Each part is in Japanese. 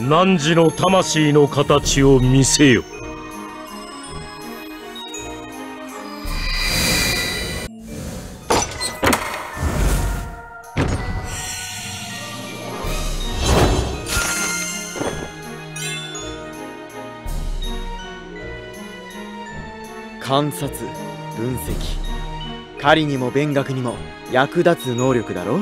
汝の魂の形を見せよ。観察分析。狩りにも勉学にも役立つ能力だろ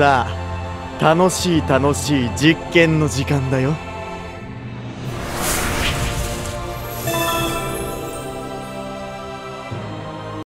さあ楽しい楽しい実験の時間だよ。